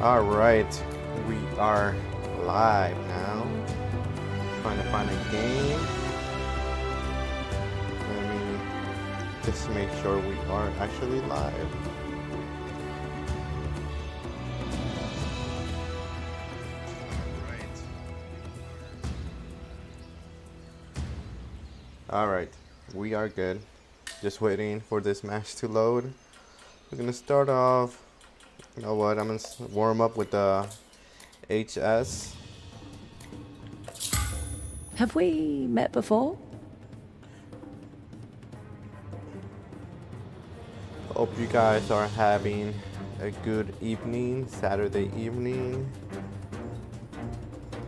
All right, we are live now. Trying to find a game. Let me just make sure we are actually live. All right, we are good. Just waiting for this match to load. We're gonna start off. You know what? I'm gonna warm up with the HS. Have we met before? Hope you guys are having a good evening, Saturday evening.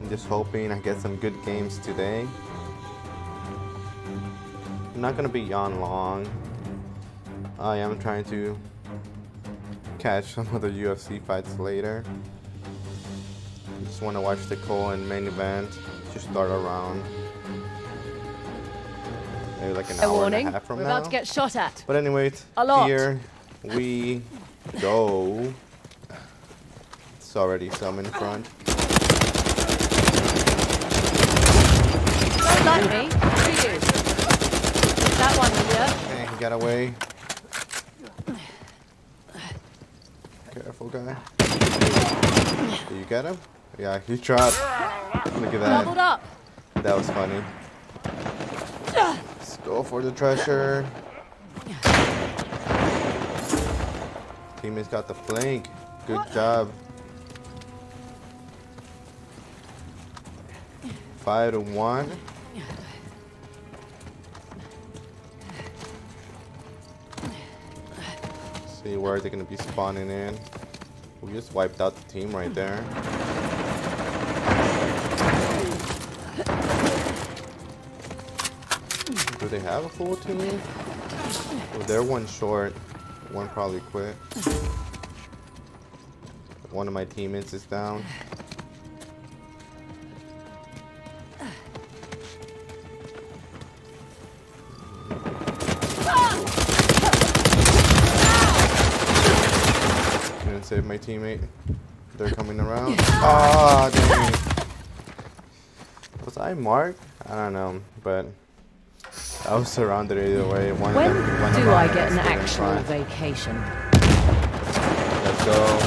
I'm just hoping I get some good games today. I'm not gonna be on long. I am trying to catch some of the UFC fights later. Just want to watch the Cole and main event to start around maybe like an A hour warning. and a half from We're now. about to get shot at. But anyways, A lot. here we go. It's already some in front. Don't like me. Do you? That one, ya? Hey, he got away. Guy. Did you get him? Yeah, he dropped. Look at Doubled that. up. That was funny. Let's go for the treasure. Teammates got the flank. Good job. Five to one. See where they're gonna be spawning in. We just wiped out the team right there. Do they have a full team? Well, they're one short. One probably quit. One of my teammates is down. Save my teammate. They're coming around. Ah, dang. Was I marked? I don't know, but I was surrounded either way. One When of them went do I get an actual vacation? Let's go.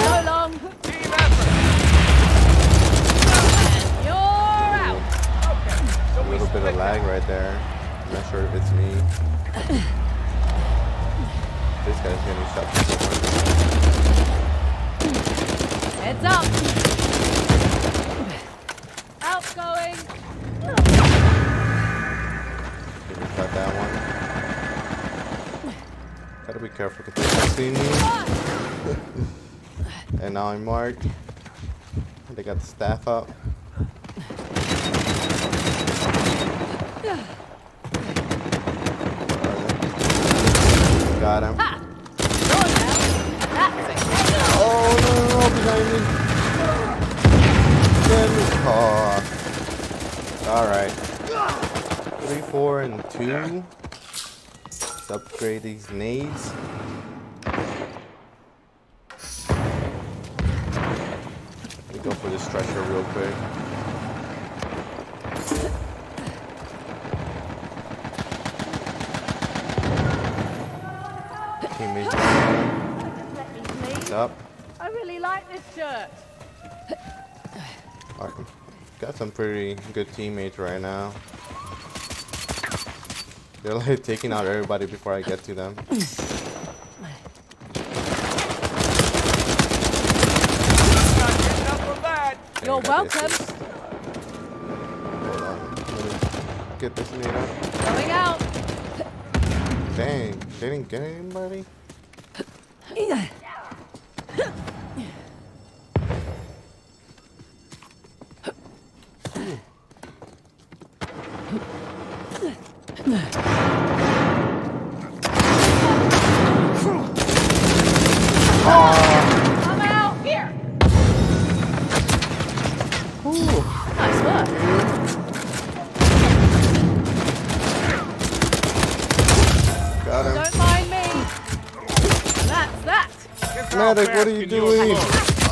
So long. You're out. A little bit of lag right there. I'm not sure if it's me. This guy's shot from somewhere. Heads up. Outgoing. Didn't cut that one. Gotta be careful because they can see me. and now I'm marked. They got the staff up. Got him. Ha. You're down. That's it. Oh no, no, no, behind me. Damn it. Oh. Alright. Three, four, and two. Let's upgrade these nades. Let me go for this stretcher real quick. Up. I really like this shirt. I got some pretty good teammates right now. They're like taking out everybody before I get to them. You're I got the welcome. Hold on. Let me get this nade up. Going out. Dang, they didn't get anybody? I'm out. Here. Nice work. Medic, what are you doing?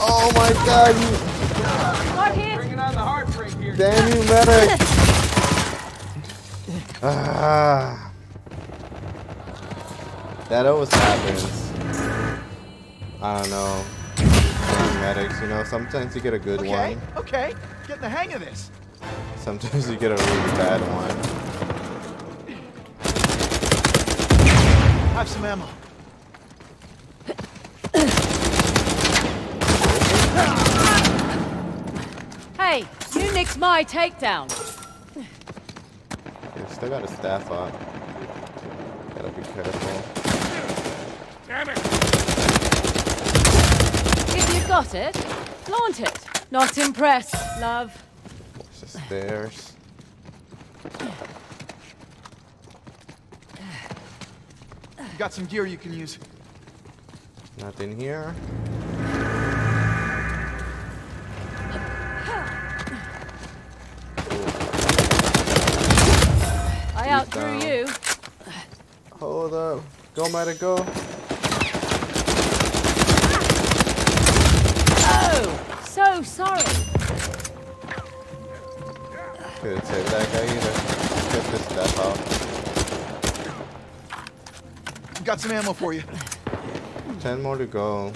Oh my god, you, Right here. Bringing on the heartbreak here. damn you, medic! Ah. That always happens. I don't know. Medics, you know, sometimes you get a good Okay, one. okay. Getting the hang of this. Sometimes you get a really bad one. Have some ammo. Hey, you nicked my takedown. You still got a staff up. Gotta be careful. Damn it! If you've got it, flaunt it. Not impressed, love. Watch the stairs. Got some gear you can use. Nothing here. I outgrew down. you. Hold up. Go, medic, go. Oh, so sorry. Couldn't save that guy either. Get this stuff out. Got some ammo for you. Ten more to go.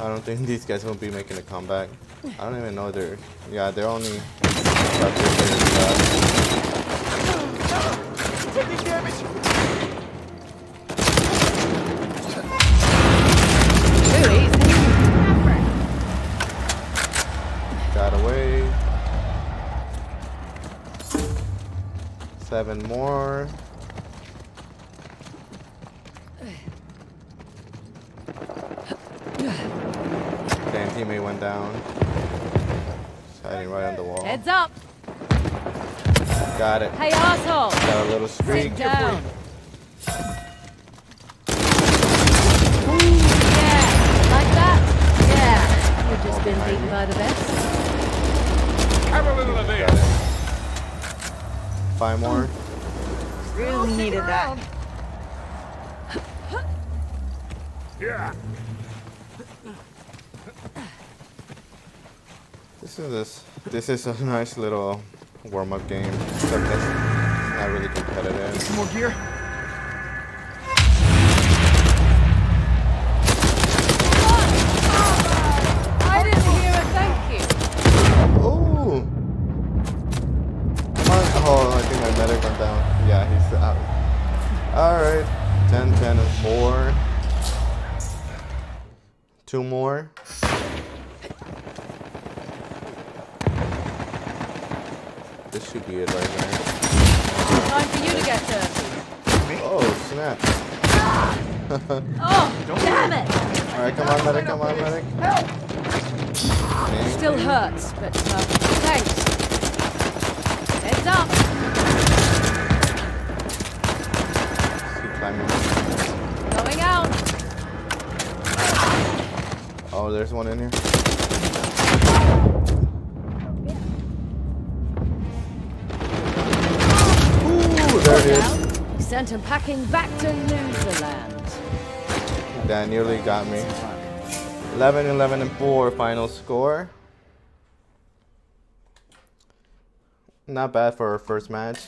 I don't think these guys will be making a comeback. I don't even know they're. Yeah, they're only. Taking damage. Too easy. Got away. Seven more. Damn teammate went down. He's hiding right on the wall. Heads up. Got it. Hey, asshole. Got a little streak. Sit down. Ooh, yeah. Like that? Yeah. You've just been beaten by the best. Have a little of Got this. Five more. Really needed that. Yeah. This is this. This is a nice little warm-up game. Except it's not really competitive. Some more gear. I didn't hear a thank you. Oh! Come on. Oh, I think my medic went down. Yeah, he's out. Alright. 10, 10, and 4. Two more. This should be it right here. Time for you to get dirty. Oh, snap. Oh, damn it. Alright, come on, medic, come on, medic. Thank Still hurts, but uh, thanks. Heads up. Keep climbing. Going out. Oh, there's one in here. Sent packing back to Loserland. That nearly got me. 11, 11, and 4 final score. Not bad for our first match.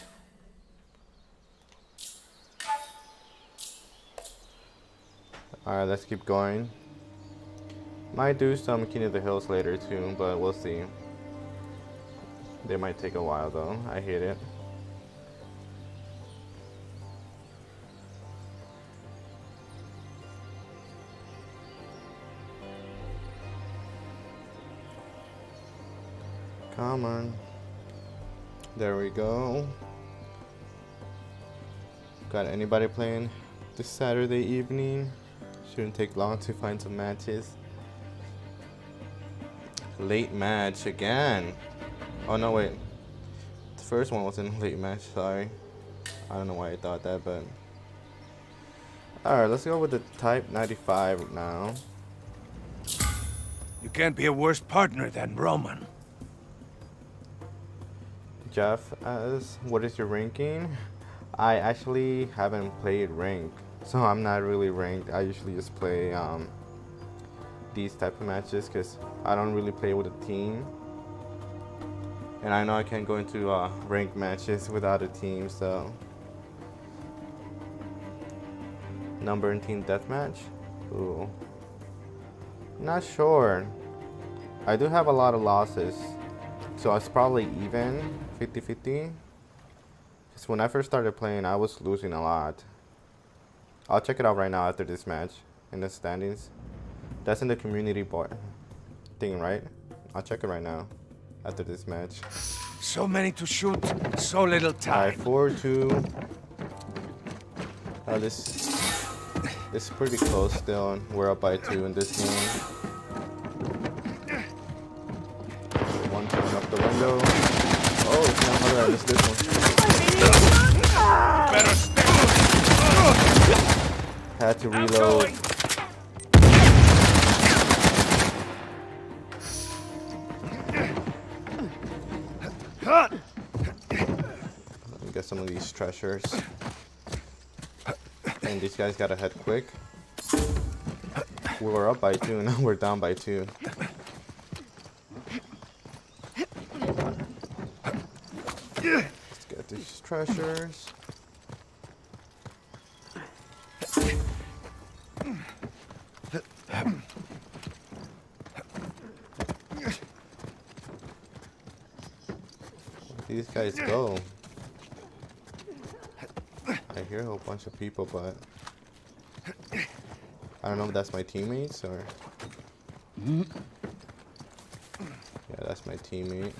Alright, let's keep going. Might do some King of the Hills later too, but we'll see. They might take a while though. I hate it. Come on. There we go. Got anybody playing this Saturday evening? Shouldn't take long to find some matches. Late match again. Oh no, wait. The first one wasn't a late match, sorry. I don't know why I thought that, but. Alright, let's go with the Type 95 now. You can't be a worse partner than Roman. Jeff as what is your ranking? I actually haven't played rank, so I'm not really ranked. I usually just play um, these type of matches because I don't really play with a team. And I know I can't go into uh, ranked matches without a team, so. Number and team deathmatch? Ooh. Not sure. I do have a lot of losses. So it's probably even 50 50. Because when I first started playing, I was losing a lot. I'll check it out right now after this match in the standings. That's in the community board thing, right? I'll check it right now after this match. So many to shoot, so little Alright, time. 4 2. Oh, this, this is pretty close still. We're up by 2 in this game. One coming up the window. Oh, it's not how did I miss this one? Had to reload. Get some of these treasures. And these guys gotta head quick. We were up by two, now we're down by two. Let's get these treasures. Where'd these guys go? I hear a whole bunch of people, but I don't know if that's my teammates or. Mm-hmm. Yeah, that's my teammate.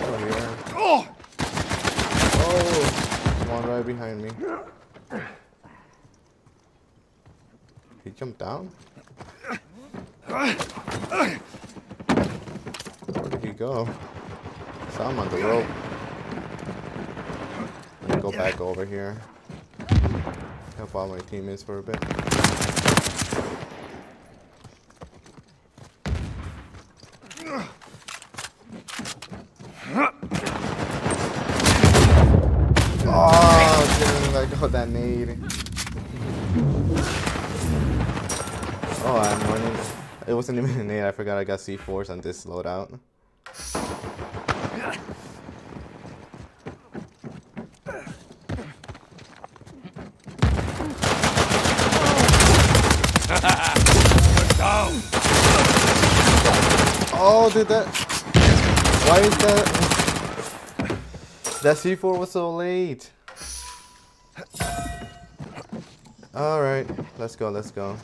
Oh, here. Oh, Oh, one right behind me. He jumped down? Where did he go? Saw him on the rope. Let me go back over here. Help out my teammates for a bit. Oh, didn't let go that nade. Oh, I'm running. It wasn't even a nade. I forgot I got C4s on this loadout. Oh, dude, that. Why is that? That C4 was so late. Alright, let's go, let's go.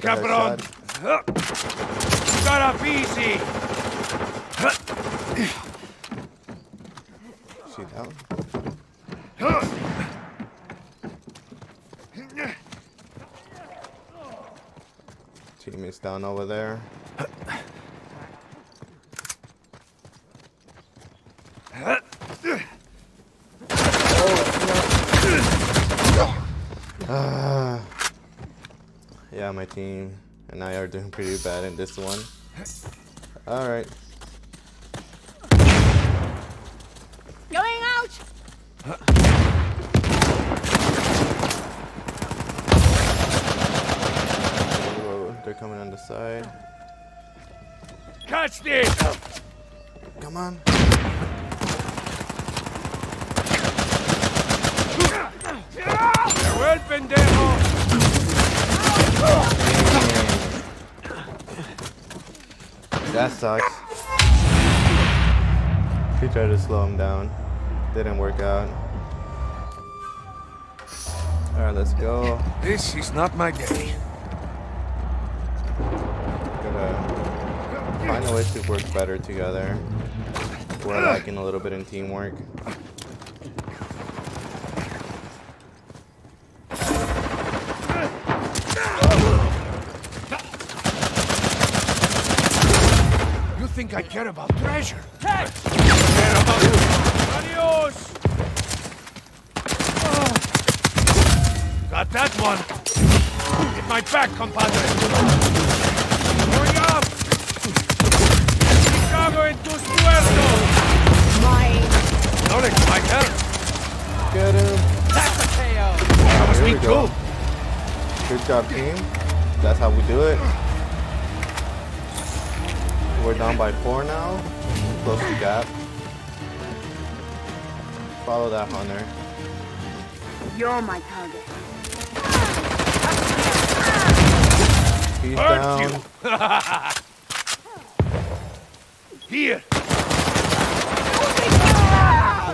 Cabron. Got off easy. She down? Teammates down over there. Ah. yeah, my team and I are doing pretty bad in this one. Alright. Tried to slow him down. Didn't work out. Alright, let's go. This is not my day. Gotta find a way to work better together. We're lacking a little bit in teamwork. You think I care about treasure. I care about Adios! Oh. Got that one. Get my back, compadre. Hurry up! Chicago en tus muertos! Mine. Knowledge might help. Get him. That was There me we go. too. Good job, team. That's how we do it. We're down by four now. Close the gap. Follow that hunter. You're my target. He's down. you. Here.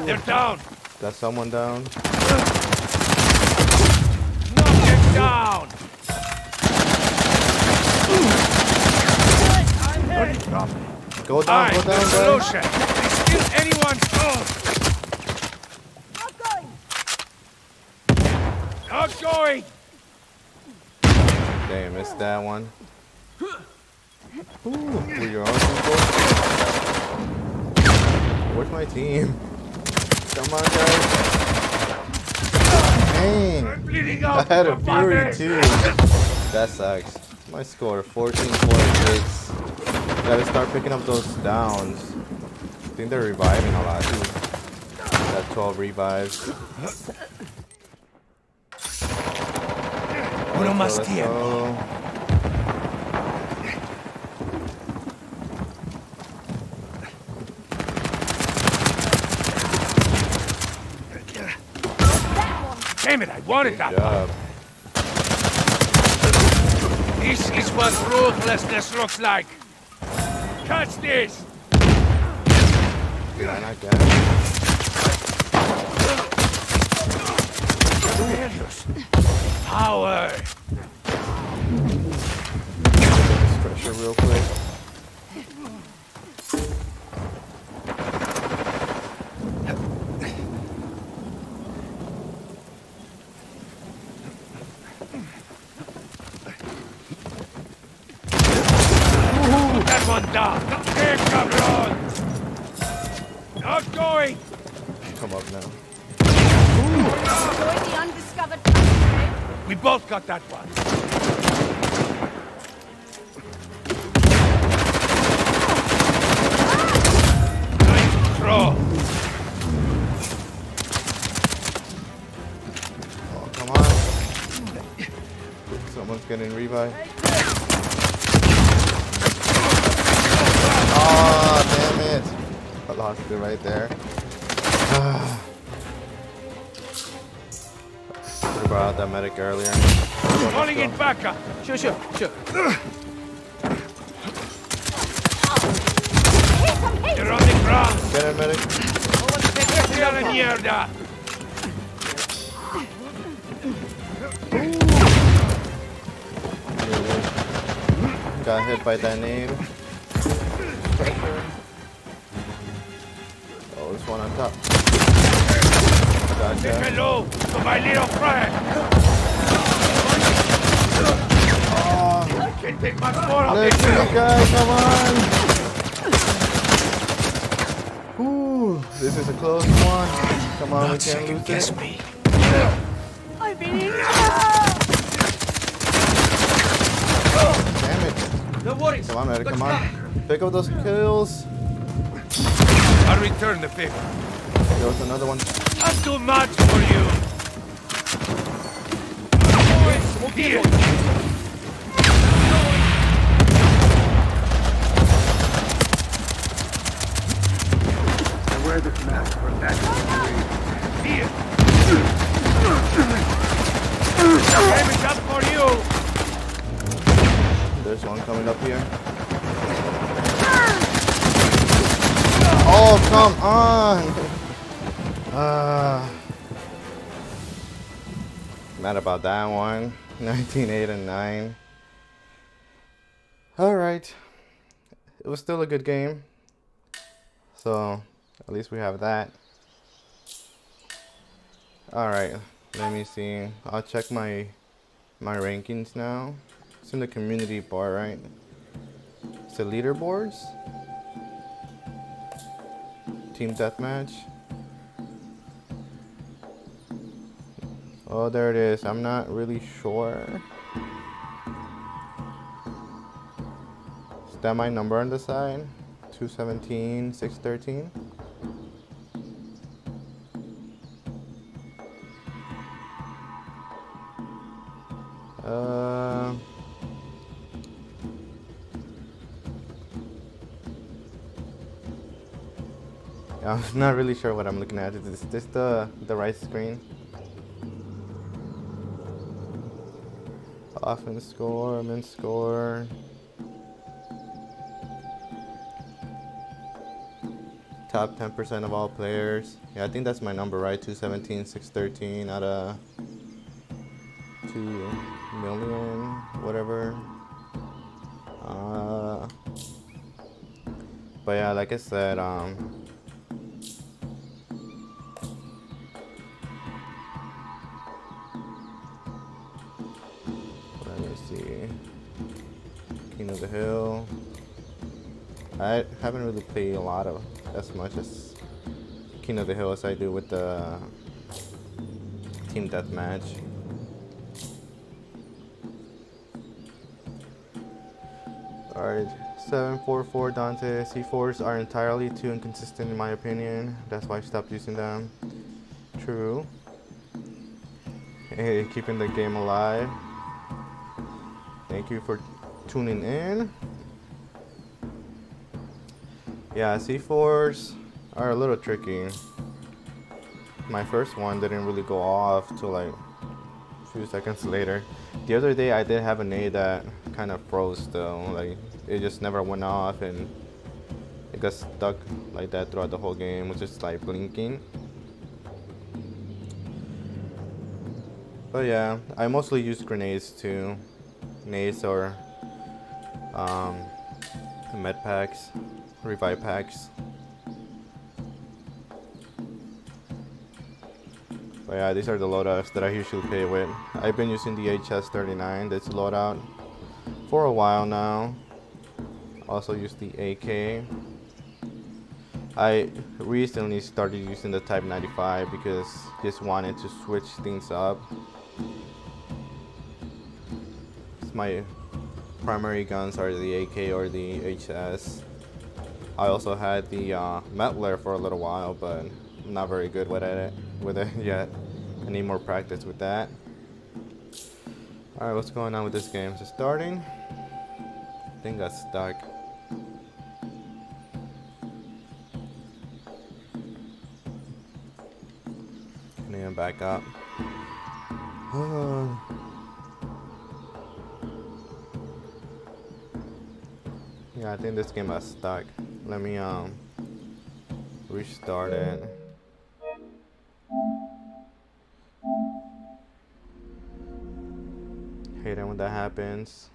They're down. Got someone down. Knock them down. Don't drop me. Go down, Aye, go down, guys. solution. Is still anyone? Oh, not going. Damn, missed that one. Ooh, were your own people? Where's my team? Come on, guys. Dang. I had a fury too. That sucks. My score 14 46. Gotta start picking up those downs. I think they're reviving a lot too. Got 12 revives. Uno más tiempo. Damn it, I wanted Good that. job. This is what ruthlessness looks like. Catch this. Did I not get it? Power. Real quick. We both got that one. Nice throw. Oh, come on. Someone's getting revive. Oh, damn it. I lost it right there. Ah. Brought out that medic earlier. Calling in backup. Sure, sure, sure. You're on the ground. Get it, medic. Here la mierda. Got hit by that name. Oh, there's one on top. Say Gotcha. hello to my little friend. I can take much more of Let's this. go, guys, come on! Ooh, this is a close one. Come on, we can't lose guess it. me. I've been in. Damn it. No worries. Come on, medic, come on. Pick up those kills. I'll return the favor. There was another one. I'm too much for you. Here. Here. Damage up for you. There's one coming up here. Oh, come on! Ah. Mad about that one. 19, 8, and 9. Alright. It was still a good game. So, at least we have that. Alright. Let me see. I'll check my my rankings now. It's in the community bar, right? It's the leaderboards. team deathmatch. Oh, there it is. I'm not really sure. Is that my number on the side? 217, 613? Uh... I'm not really sure what I'm looking at. Is this the the right screen? Offense score, men's score. Top 10% of all players. Yeah, I think that's my number, right? 217, 613 out of 2 million, whatever. Uh, but yeah, like I said, um, haven't really played a lot of as much as King of the Hill as I do with the team deathmatch. Alright, 744 Dante C4s are entirely too inconsistent in my opinion. That's why I stopped using them. True. Hey, keeping the game alive. Thank you for tuning in. Yeah, C4s are a little tricky. My first one didn't really go off till like a few seconds later. The other day I did have A that kind of froze though. Like it just never went off and it got stuck like that throughout the whole game, was just like blinking. But yeah, I mostly use grenades too. Nades or um, med packs, revive packs. But yeah, these are the loadouts that I usually play with. I've been using the HS39, this loadout, for a while now. Also use the AK. I recently started using the Type 95 because just wanted to switch things up. My primary guns are the AK or the HS. I also had the uh, Metler for a little while, but I'm not very good with it with it yet. I need more practice with that. Alright, what's going on with this game? It starting? Thing got stuck. Can even back up? yeah, I think this game got stuck. Let me um restart it. Hate it when that happens.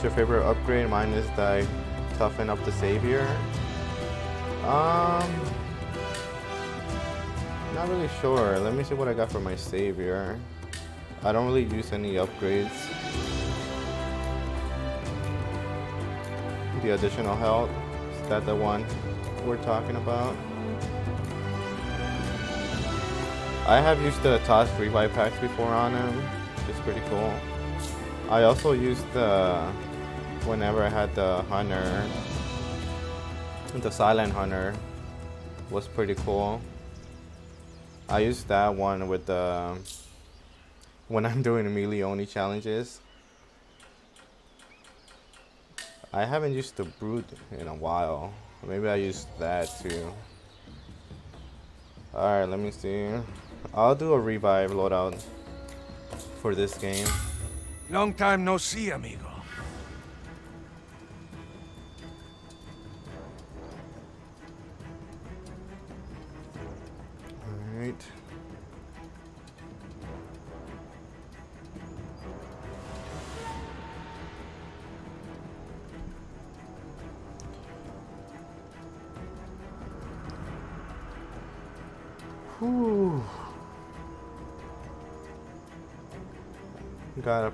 What's your favorite upgrade? Mine is the toughen up the savior. Um not really sure. Let me see what I got for my savior. I don't really use any upgrades. The additional health. Is that the one we're talking about? I have used the toss revive packs before on him, which is pretty cool. I also used the whenever I had the hunter, the silent hunter was pretty cool. I use that one with the when I'm doing melee only challenges. I haven't used the brute in a while. Maybe I used that too. Alright, let me see. I'll do a revive loadout for this game. Long time no see, amigo.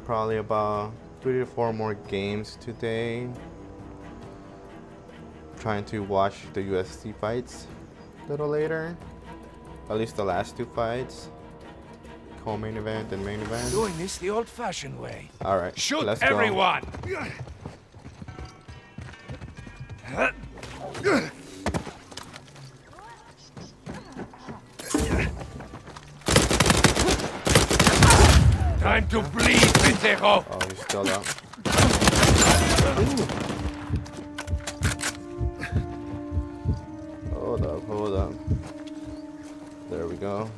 Probably about three to four more games today. Trying to watch the UFC fights a little later. At least the last two fights. Co-main event and main event. Doing this the old-fashioned way. All right, Shoot let's go. everyone! Time to Oh, he's still up. Hold up, hold up. There we go.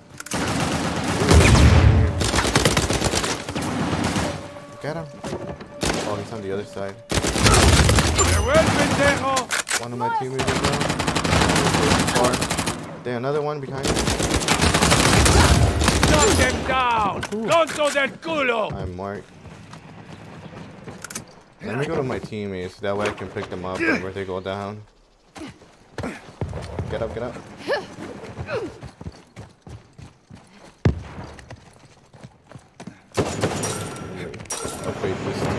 Get him. Oh, he's on the other side. One of my teammates is down. There, another one behind me. Knock them down! Gonzo del culo! I'm Mark. Let me go to my teammates. That way I can pick them up whenever they go down. Get up, get up. Upgrade this team.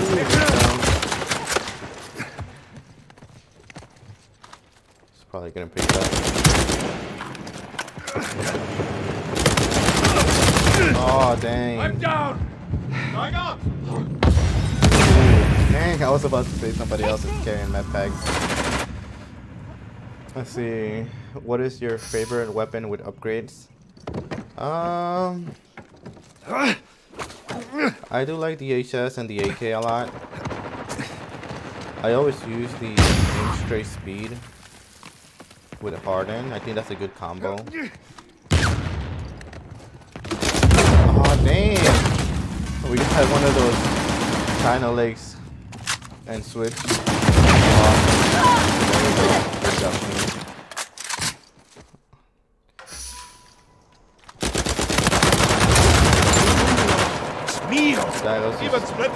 Ooh, he's down. He's probably gonna pick that. Oh dang. I'm down! Dang, I was about to say somebody else is carrying med packs. Let's see. What is your favorite weapon with upgrades? Um, I do like the HS and the AK a lot. I always use the aim straight speed with Harden. I think that's a good combo. Oh damn! We got one of those China legs and switch. Oh, there we go. Good job, team. It's me! That was Even just, split!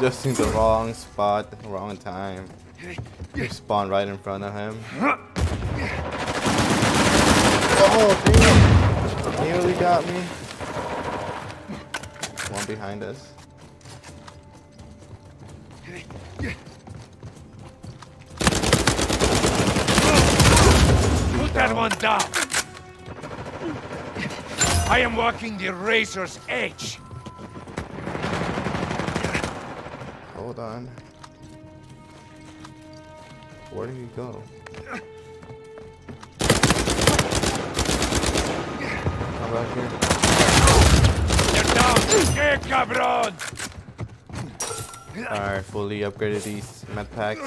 just in the wrong spot, wrong time. You spawned right in front of him. Oh damn! Nearly got me. One behind us. Put that one down! I am walking the razor's edge! Hold on. Where did he go? How about here? You're down! Que cabron! Alright, fully upgraded these med packs.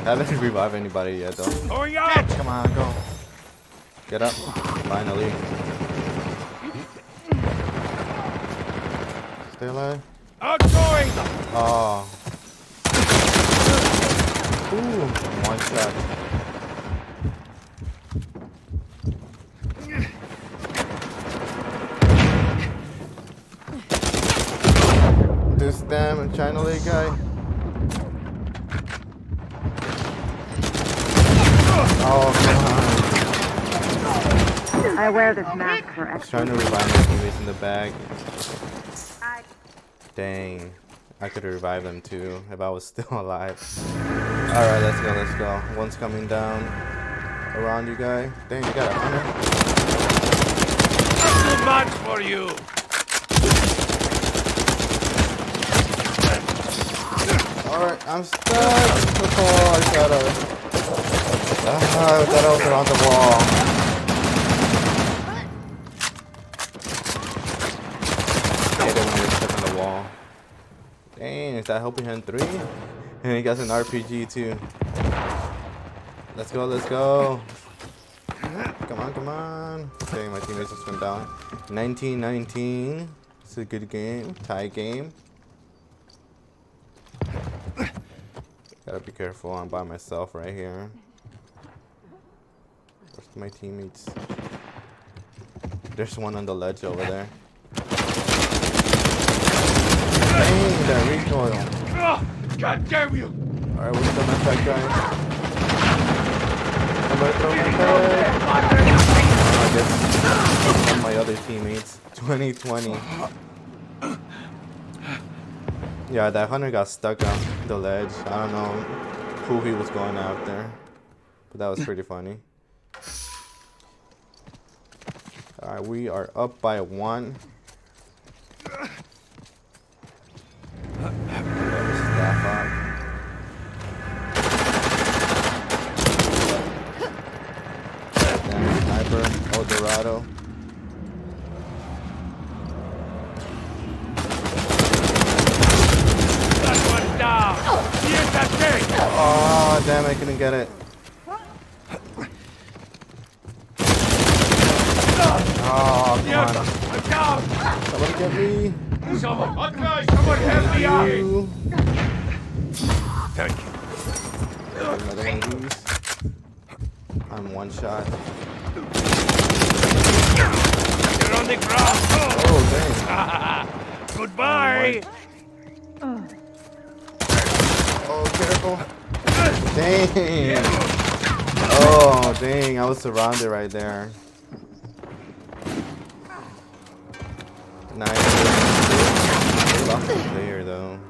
I Haven't revived anybody yet though. Going out! Come on, go. Get up. Finally. Stay alive. Outgoing! Oh. Ah. Ooh, one shot. This damn China League guy. Oh, come on. I wear this mask for I was extra. trying to revive my teammates in the bag. I- Dang. I could have revived them too if I was still alive. Alright, let's go, let's go. One's coming down around you guy. Dang, you got a hunter. Too much for you! Alright, I'm stuck. Oh, I gotta. Ah, I thought I was around the wall. Is that Helping Hand 3? And he got an RPG too. Let's go, let's go. Come on, come on. Okay, my teammates just went down. 1919. It's a good game. Tie game. Gotta be careful. I'm by myself right here. Where's my teammates? There's one on the ledge over there. Dang, that recoil. God damn you! Alright, what's the that guy? Somebody throw my. I guess my other teammates. 2020. Yeah, that hunter got stuck on the ledge. I don't know who he was going after. But that was pretty funny. Alright, we are up by one. Thing! Oh, ah, damn, I couldn't get it. Oh, come on. I'm! Somebody get me. Someone, okay, someone help me out! Thank you. Another one of these. I'm one shot. On the ground! Oh, Oh, dang. goodbye! Oh, careful. Dang. Oh, dang. I was surrounded right there. Nice. Lost the player, though.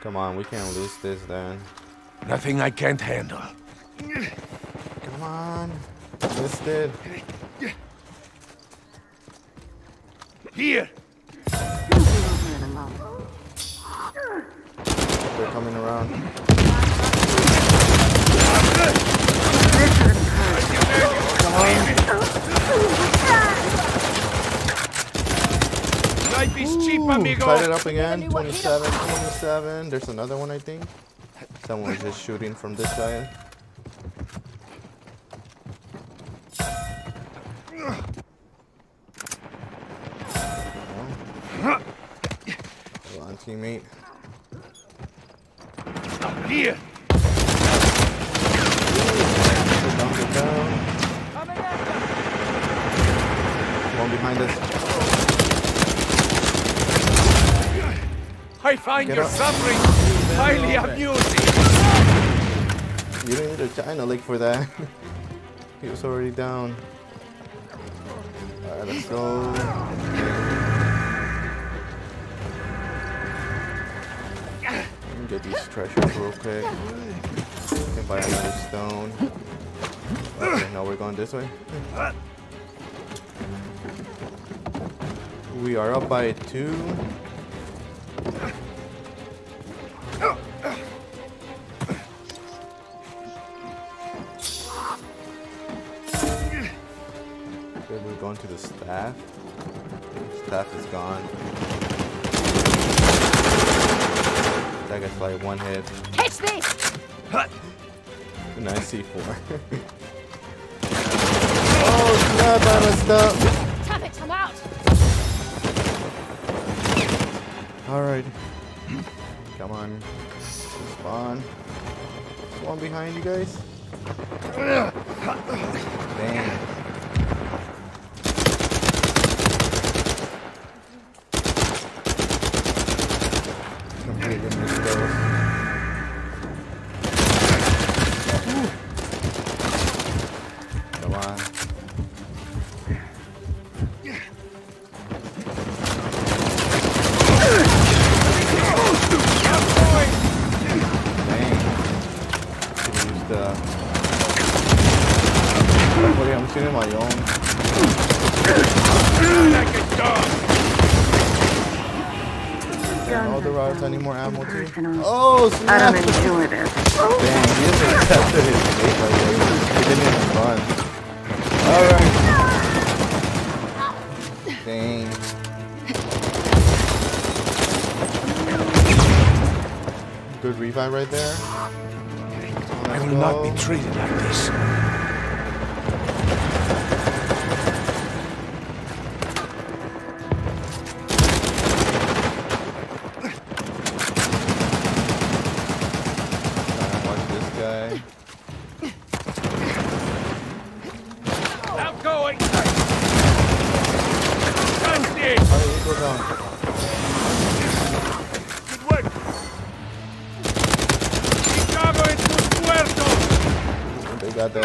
Come on, we can't lose this then. Nothing I can't handle. Come on. Missed it. Here! They're coming around. Life is cheap, amigo! Tied it up again. 27, 27. There's another one, I think. Someone was just shooting from this side. Hold on, teammate. Here! Get down, get down. One behind us. I find Get your up. suffering highly amusing! You didn't need a China Lake for that. he was already down. Alright, let's go. These treasures real quick. Can buy another stone. Okay, now we're going this way. We are up by two. Oh snap, I messed up. Tap it, I'm out! Alright. Come on. Spawn. Spawn behind you guys.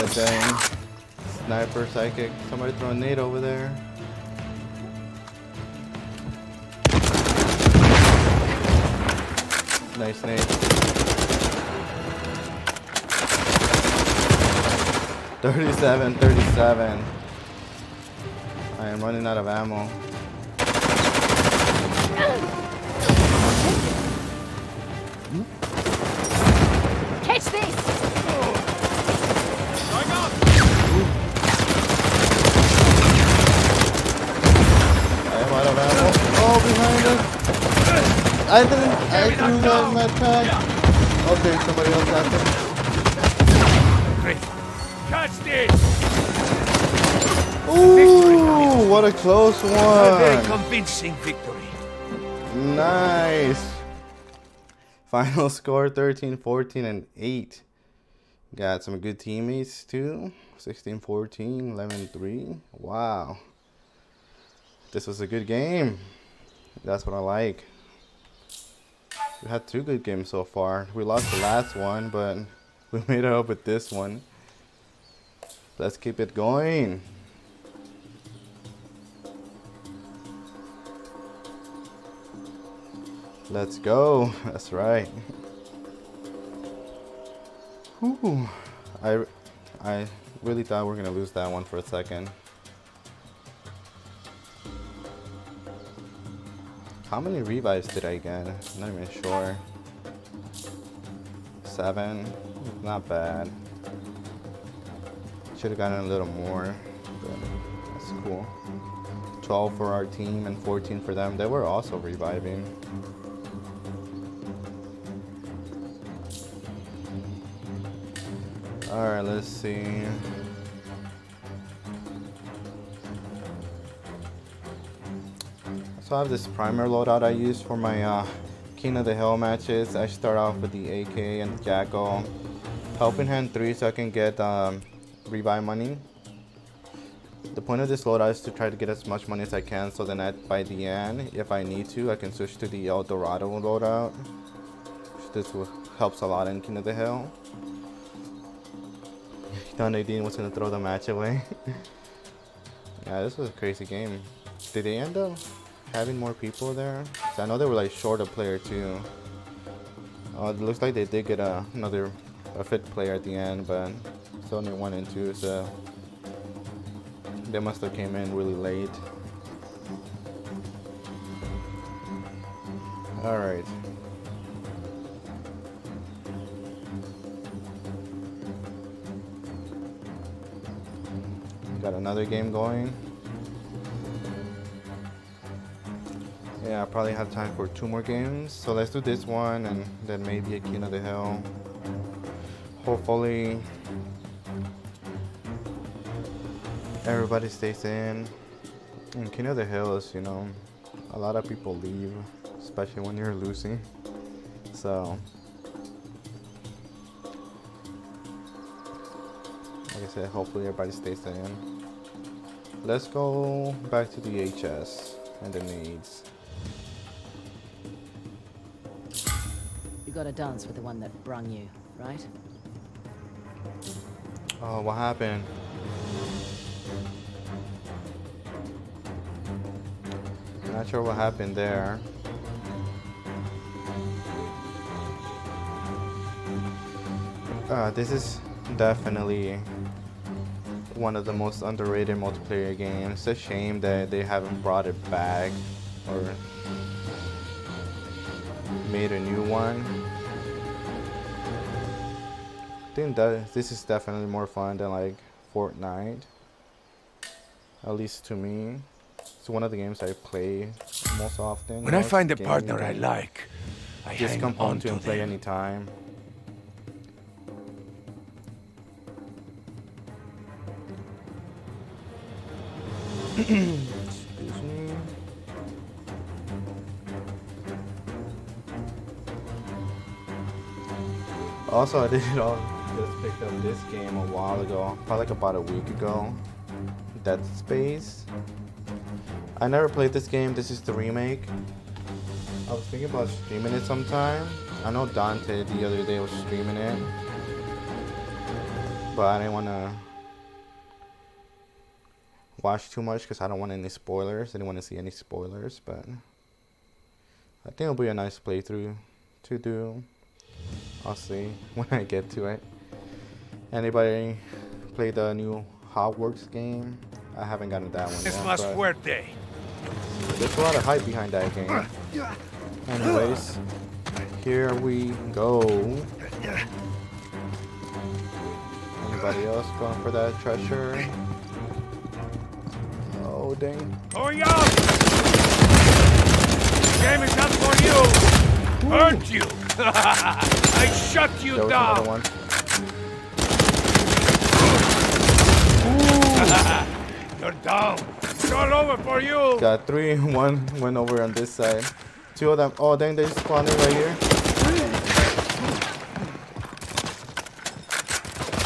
Thing. Sniper, psychic. Somebody throw a nade over there. Nice nade. Thirty-seven, thirty-seven. I am running out of ammo. I didn't. I threw that my pack. Okay, somebody else has it. Great. Catch this! Ooh, what a close one. A very convincing victory. Nice. Final score 13, 14, and 8. Got some good teammates too. 16, 14, 11, 3. Wow. This was a good game. That's what I like. We had two good games so far. We lost the last one, but we made it up with this one. Let's keep it going. Let's go. That's right. Whew. I, I really thought we were gonna lose that one for a second. How many revives did I get? I'm not even sure. Seven. Not bad. Should have gotten a little more, but that's cool. 12 for our team and 14 for them. They were also reviving. Alright, let's see. So I have this primer loadout I use for my uh, King of the Hill matches. I start off with the AK and the Jackal. Helping hand 3 so I can get um, revive money. The point of this loadout is to try to get as much money as I can so then at, by the end, if I need to, I can switch to the El Dorado loadout. This will, helps a lot in King of the Hill. Thought Nadine was gonna throw the match away. yeah, this was a crazy game. Did they end up having more people there? 'Cause I know they were like short a player too. Oh, it looks like they did get a, another a fifth player at the end, but it's only one and two, so they must have came in really late. All right. Got another game going. Yeah, I probably have time for two more games. So let's do this one and then maybe a King of the Hill. Hopefully everybody stays in. And King of the Hill is, you know, a lot of people leave, especially when you're losing. So like I said, hopefully everybody stays in. Let's go back to the HS and the needs. Gotta dance with the one that brung you, right? Oh, what happened? Not sure what happened there. Uh, this is definitely one of the most underrated multiplayer games. It's a shame that they haven't brought it back or made a new one. Think that this is definitely more fun than like Fortnite. At least to me. It's one of the games I play most often. When I find a partner I like, I Just hang come home on to and play them. anytime. Excuse me. Also, I did it all just picked up this game a while ago, probably like about a week ago. Dead Space. I never played this game. This is the remake. I was thinking about streaming it sometime. I know Dante the other day was streaming it, but I didn't want to watch too much because I don't want any spoilers. I didn't want to see any spoilers, but I think it'll be a nice playthrough to do. I'll see when I get to it. Anybody play the new Hogwarts game? I haven't gotten that one Es yet. fuerte. There's a lot of hype behind that game. Anyways, here we go. Anybody else going for that treasure? Oh dang. Going out! Game is not for you! Hurt you! I shut you down! You're down! It's all over for you! Got three, one went over on this side. Two of them. Oh dang, they spawning right here.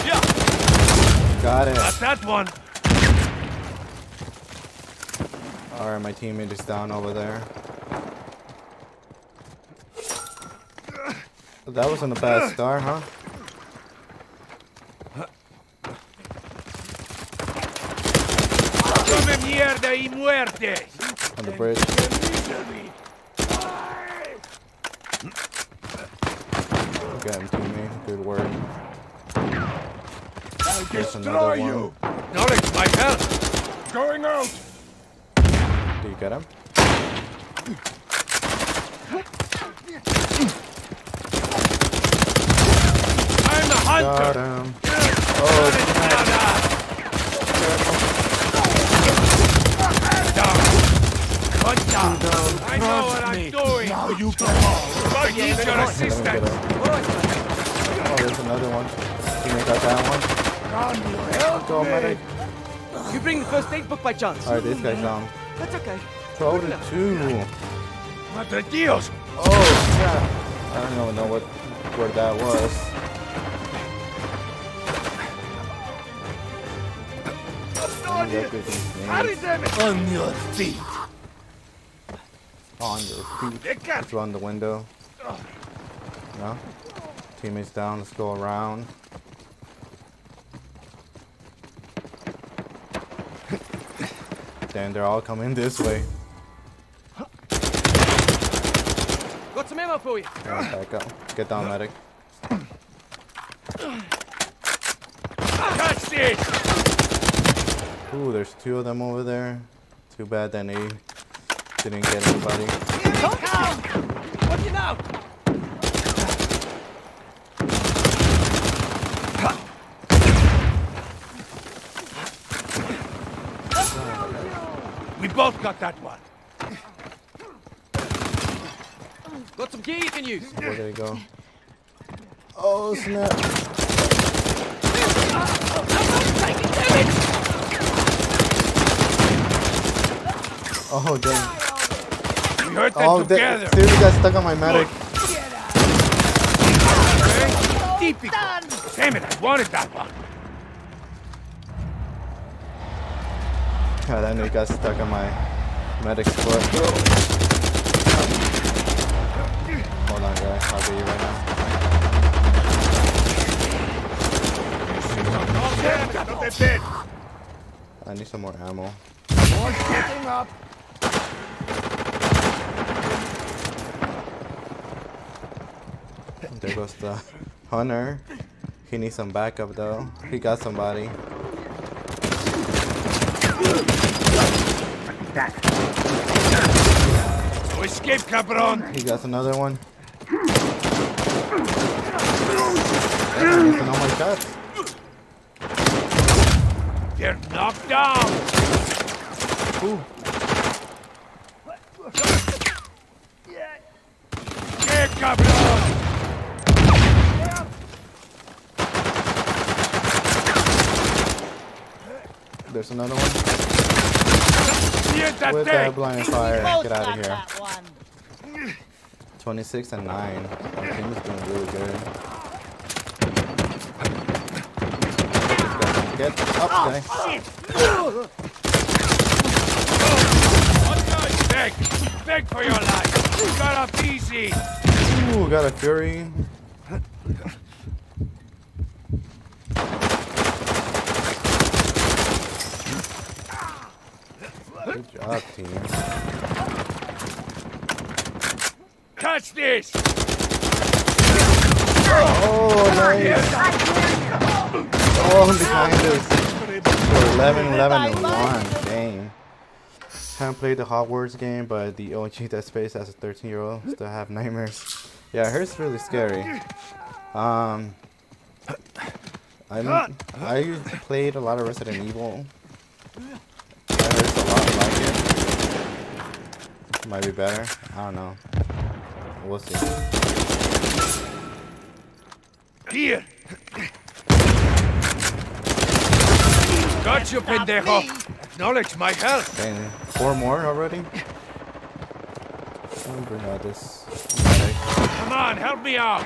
Yeah! Got it. Got that one! Alright, my teammate is down over there. That wasn't a bad start, huh? Come mierda y muerte! On the bridge. Got him, teammate. Good work. There's another one. Knowledge might help! Going out! Do you get him? I'm a Got him. Oh, Down! One down! I know what I'm doing! Now you go home! I need your Okay, let me get assistance! Oh, there's another one. Teammate got that one. Go, medic. You bring the first aid book by chance? Alright, this guy's down. That's okay. Throw to two. Madre Dios! Oh, yeah. I don't even know what where that was. Let me look at these names. On your feet! On your feet. They got Let's run the window. No? Teammates down. Let's go around. Damn, they're all coming this way. Got some ammo for you. Yeah, back up. Get down, medic. Catch this! Ooh, there's two of them over there. Too bad that they didn't get anybody. What do you know? We both got that one. Got some gear you oh, can use. Where did it go? Oh, snap. Oh, dang. Hurt them Oh, they, together. seriously got stuck on my medic. Okay? Típico. Damn it, I wanted that one. God, that nigga got stuck on my medic's foot. Hold on, guys. I'll get you right now. No te dead. I need some more ammo. There goes the hunter. He needs some backup though. He got somebody. No escape, cabron. He got another one. Damn, all my shots. They're knocked down. Ooh. Another one. With that blind fire. Get out of here. 26 and 9. Our team is doing really good. Get up, guy. Beg! Beg for your life! You got off easy! Ooh, got a Fury. Good job, team. Catch this! Oh, nice. Oh, behind us. For 11, 11, and 1. Dang. Haven't played the Hogwarts game, but the OG Dead Space as a 13 year old still have nightmares. Yeah, hers really scary. Um, I'm, I played a lot of Resident Evil. I heard it's a lot like it. Might be better. I don't know. We'll see. Here! Got you, pendejo! Acknowledge my help! Dang, four more already? Let me bring out this. medic. Come on, help me out!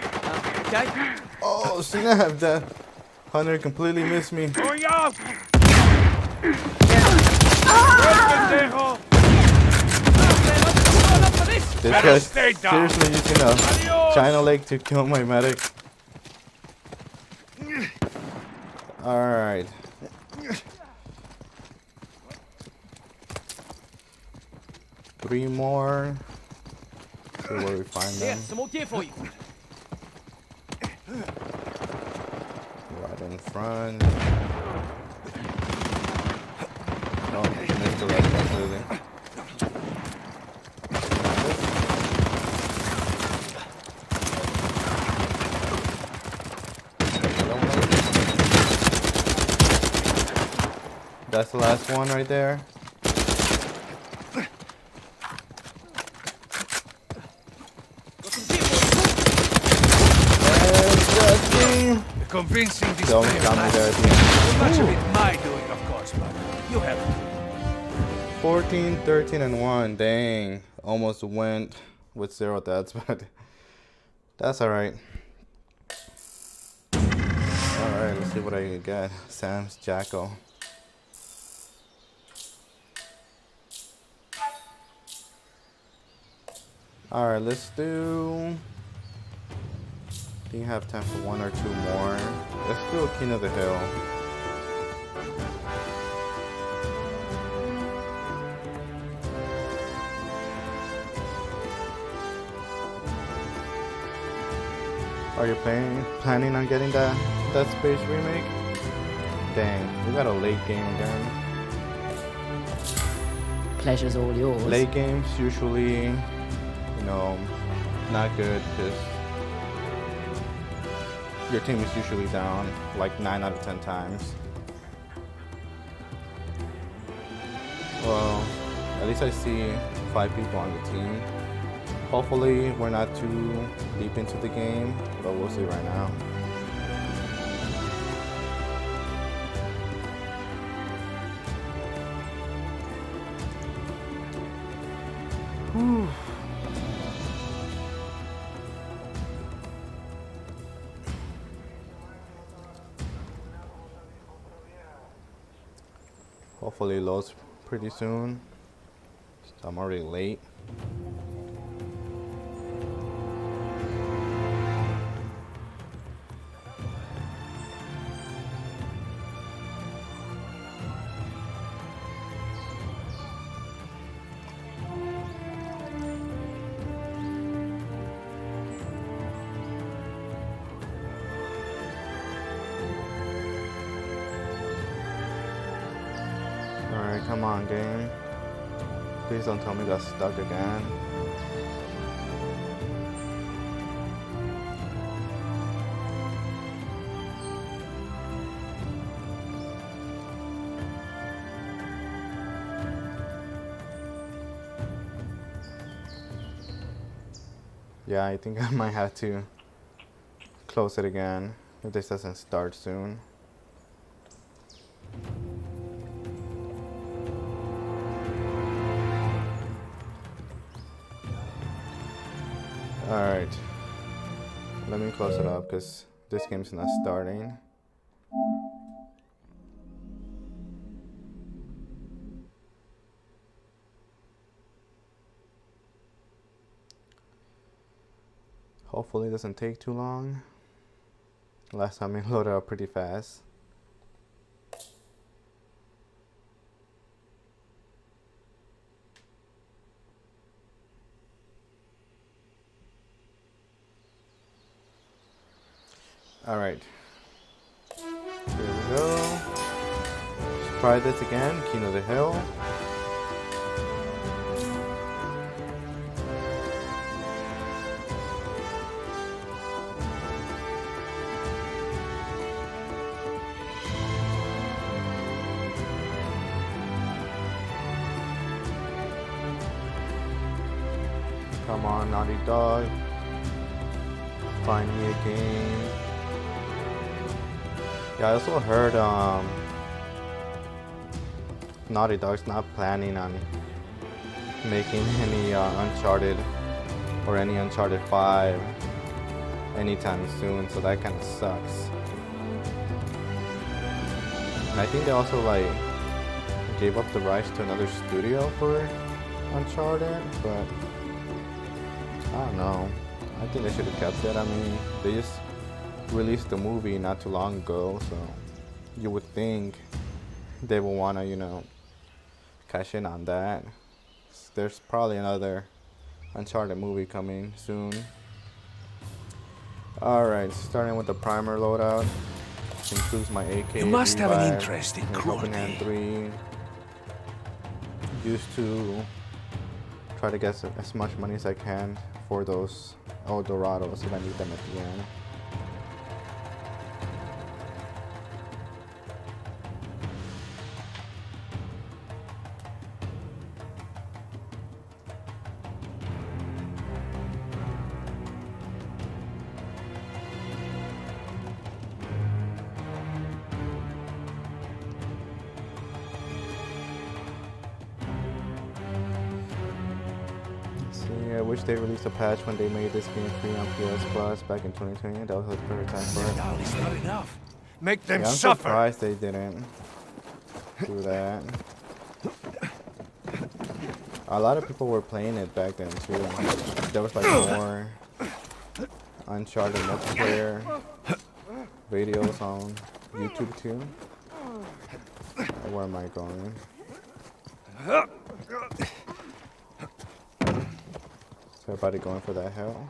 Okay? Oh, snap! That hunter completely missed me. Going out! Ah! pendejo! This Better guy's stay down. seriously using a Adios. China Lake to kill my medic. Alright. Three more. See where we find Here, them. some more gear for you. Right in front. Oh, missed the right completely. That's the last one right there. Got some gear for And Justin. A convincing display Don't of tell me there at the end. Much of it my doing, of course, but you have 14, 13, and 1. Dang. Almost went with zero deaths, but that's alright. Alright, let's see what I get. Sam's Jackal. Alright, let's do. Do you have time for one or two more? Let's do a King of the Hill. Are you planning planning on getting that that space remake? Dang, we got a late game again. Pleasure's all yours. Late games usually, know, not good because your team is usually down like nine out of ten times. Well, at least I see five people on the team. Hopefully, we're not too deep into the game, but we'll see right now. Loads pretty soon. So I'm already late. Don't tell me got stuck again. Yeah, I think I might have to close it again if this doesn't start soon. Because this game's not starting. Hopefully it doesn't take too long. Last time it loaded up pretty fast. All right. Here we go. Let's try this again. King of the Hill. Come on, Naughty Dog. Find me a game. Yeah, I also heard um, Naughty Dog's not planning on making any uh, Uncharted or any Uncharted 5 anytime soon, so that kind of sucks. And I think they also like gave up the rights to another studio for Uncharted, but I don't know. I think they should have kept it. I mean, they just released the movie not too long ago, so you would think they will want to, you know, cash in on that. There's probably another Uncharted movie coming soon. Alright, starting with the primer loadout. Includes my AK. You must have an interest in cruelty. 3. Used to try to get as- as much money as I can for those El Dorados if I need them at the end. Released a patch when they made this game free on PS Plus back in 2020. That was the perfect time for it. Not enough. Make them Yeah, I'm suffer. surprised they didn't do that. A lot of people were playing it back then too. There was like more Uncharted multiplayer videos on YouTube too. Where am I going? Is everybody going for that hell?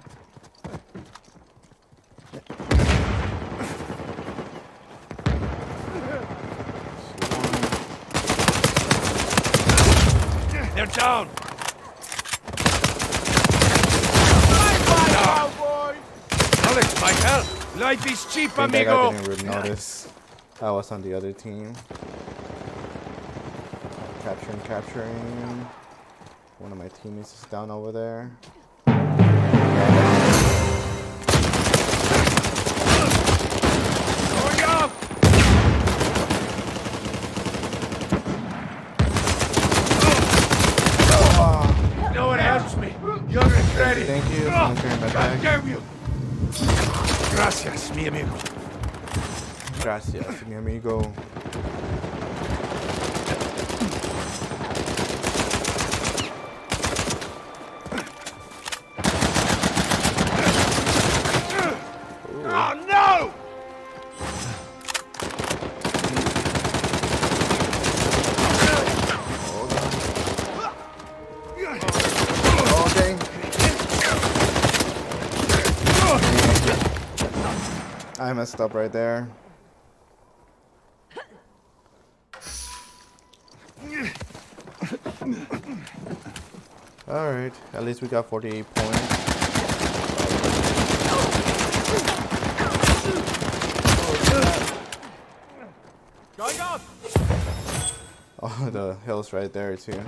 They're down. Alex, my help. Life is cheap, I that guy didn't really notice I was on the other team. Capturing, capturing. One of my teammates is down over there. Mi amigo. Gracias, mi amigo. Messed up right there. Alright, at least we got 48 points. Going up! Oh, the hill's right there too.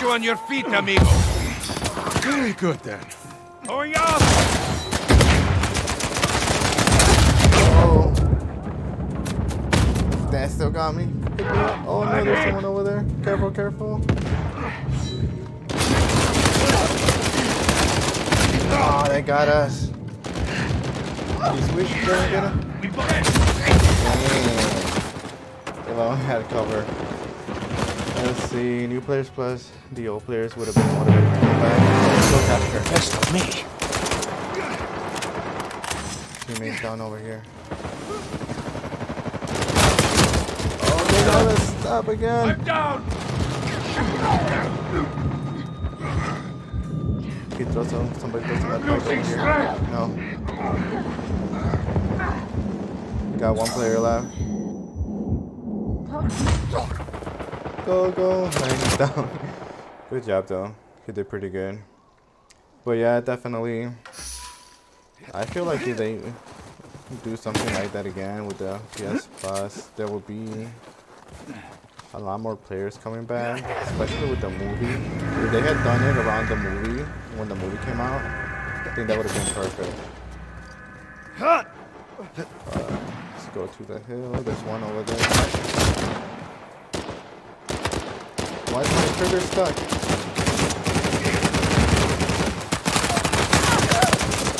We need you on your feet, amigo. Very good then. Hurry up! Oh. That still got me. Oh no, there's someone over there. Careful, careful. Oh, they got us. You switch, didn't get him? We blend. Dang. If I had cover. Let's see, new players plus the old players would have been motivated to come back. Let's go capture. Best of me. Teammates down over here. Oh, they got us. Stop again. I'm down! He throws some, somebody throws some bike over here. strength. No. Got one player left. Go, go. Nice down. Good job, though. He did pretty good. But yeah, definitely. I feel like if they do something like that again with the PS Plus, there will be a lot more players coming back, especially with the movie. If they had done it around the movie, when the movie came out, I think that would have been perfect. Uh, let's go to the hill. There's one over there. Why is my trigger stuck?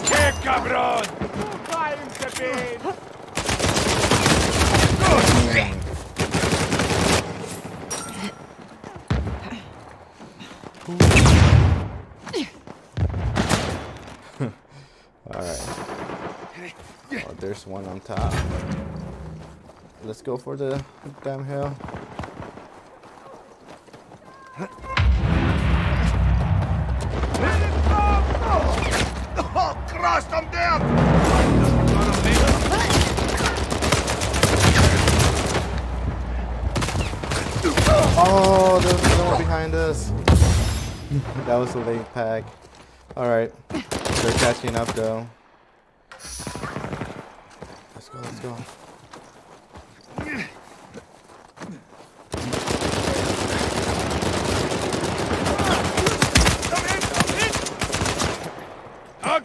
¡Qué cabrón! ¡Váyanse bien! Dang. Alright. Oh, there's one on top. Let's go for the damn hill. Oh, Christ, down! Oh, there's another one behind us. that was a late pack. Alright. They're catching up though. Let's go, let's go.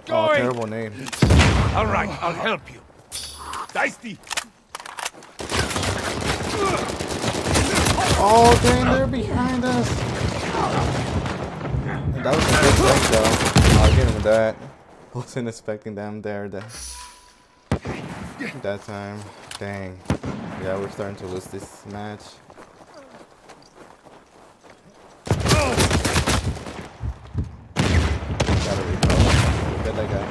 Oh, Outgoing! terrible name. All right, I'll help you. Dicey! Oh, dang, they're behind us. That was a good break, though. I'll give him that. Wasn't expecting them there that, that time. Dang. Yeah, we're starting to lose this match. Gotta reload. Get that guy.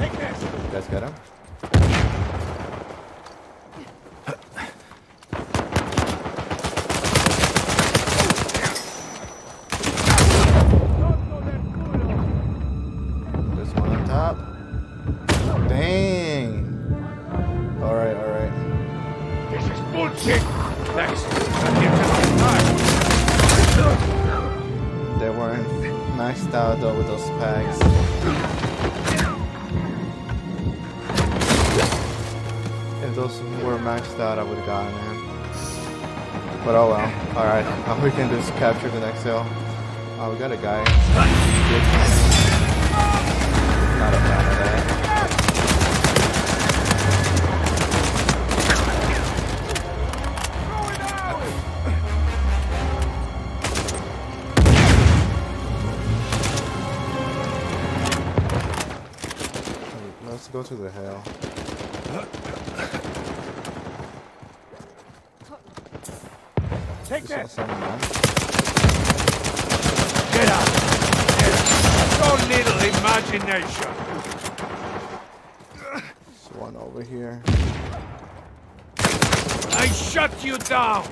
Take this! You But oh well. Alright, all we can just capture the next hill. Oh, we got a guy. Not a fan of that. Let's go to the hill. Take Just this! someone else. Get out! Get out! So little imagination! There's one over here. I shut you down!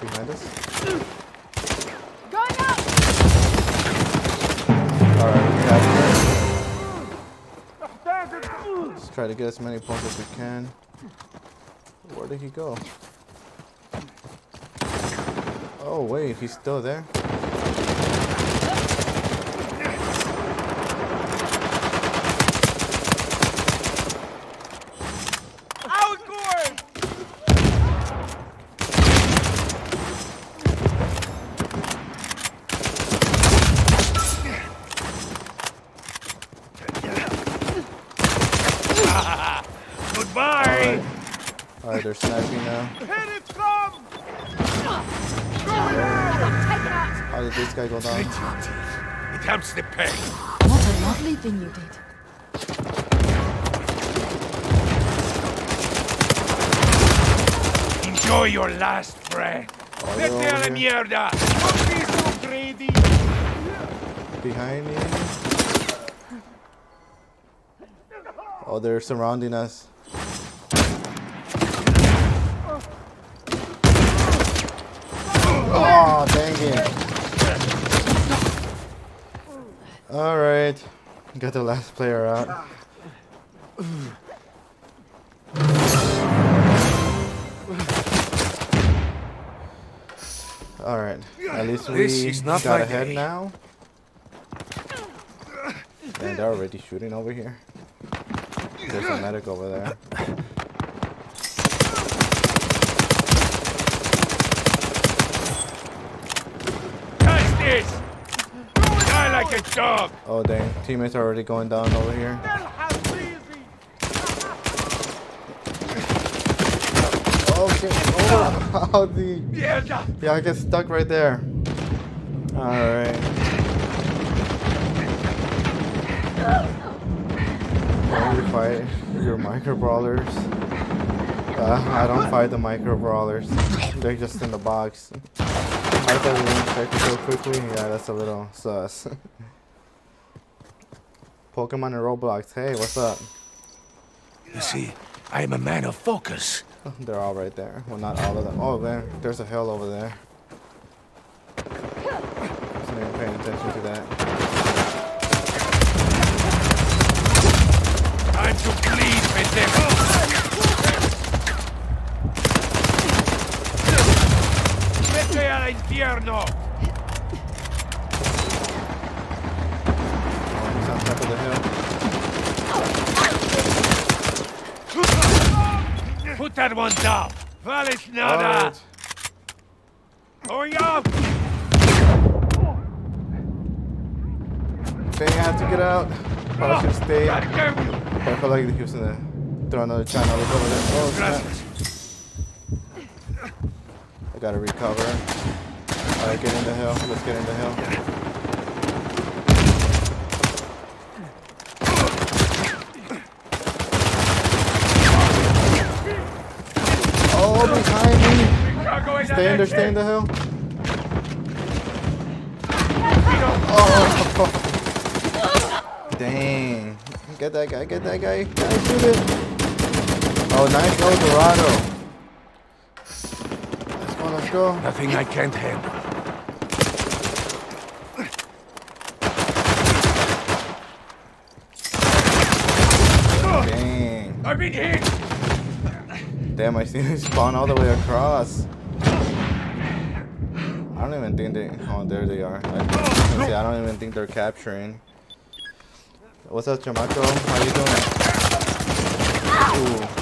Behind us. Going up! Alright, we have her. Let's try to get as many points as we can. Where did he go? Oh wait, he's still there. Bye! Alright, they're sniping now. Here it comes! How did this guy go down? It helps the pain. What a lovely thing you did. Enjoy your last breath. Oh, they're Vete a la mierda! Don't be so greedy! Behind me. Oh, they're surrounding us. Oh, dang it. Alright. Got the last player out. Alright. At least we This not got my ahead day. now. And they're already shooting over here. There's a medic over there. Catch this! Die like a dog! Oh dang, teammates are already going down over here. Easy! Oh! Oh, oh the yeah, I get stuck right there. All right. Why do you fight your micro brawlers? Uh, I don't fight the micro brawlers. They're just in the box. I thought we so quickly. Yeah, that's a little sus. Pokemon and Roblox. Hey, what's up? You see, I am a man of focus. They're all right there. Well, not all of them. Oh, there. There's a hill over there. Wasn't even paying attention to that. Time to bleed, pendejo! Vete al infierno! He's on top of the hill. Put that one down! Vales nada! Alright. Going up! I have to get out. Probably should stay. God But damn you! I feel like he was gonna throw another channel over there. Oh, snap. Gracias. I gotta recover. Alright, get in the hill. Let's get in the hill. Oh, behind me! Stay in there, stay in the hill. Oh! Dang. Get that guy, get that guy. Oh, nice El Dorado. Go. Nothing I can't handle. Dang. I've been hit! Damn, I see them spawn all the way across. I don't even think they. Oh, there they are. I, see, I don't even think they're capturing. What's up, Chamaco? How you doing? Ooh.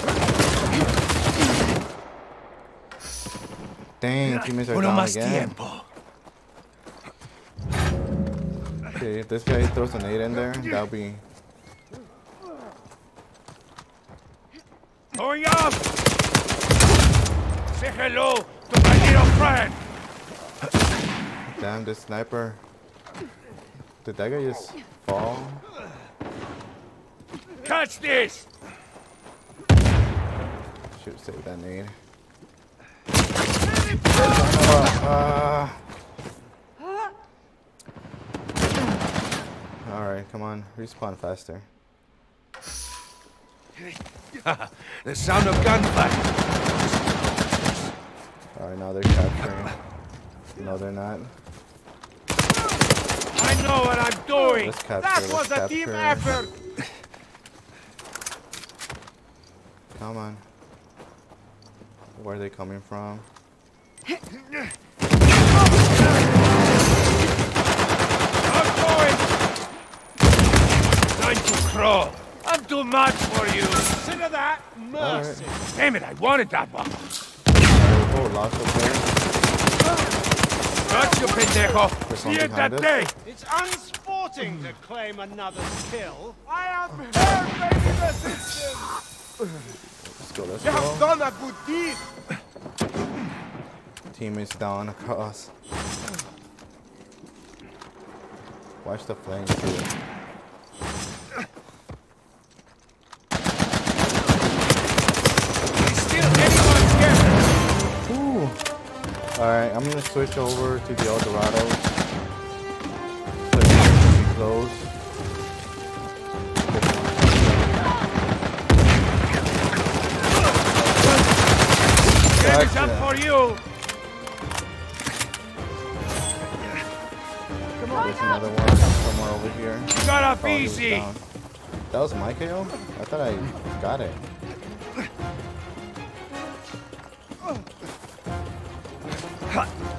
Dang, teammates are down más again. tiempo. Okay, if this guy throws a nade in there, that'll be. Going up! Say hello to my little friend! Damn, this sniper. Did that guy just fall? Catch this! Should save that nade. Uh, Alright, come on. Respawn faster. the sound of gunfire. Alright, now they're capturing. No, they're not. I know what I'm doing. Capture. That was a capture. team effort! Come on. Where are they coming from? I'm going. Time to crawl. I'm too much for you. Consider that mercy! Alright. Damn it, I wanted that one. Oh, lost up there. Got you, pendejo. See behind that day. It's unsporting to claim another's kill. I have perfect resistance! go, let's You have done a good deed. Teammates down across. Watch the flames too. Is still anyone here? Ooh. Alright, I'm gonna switch over to the El Dorado. So close. Gotcha. up for you. Another one somewhere over here. You got was easy. down. That was my KO? I thought I got it.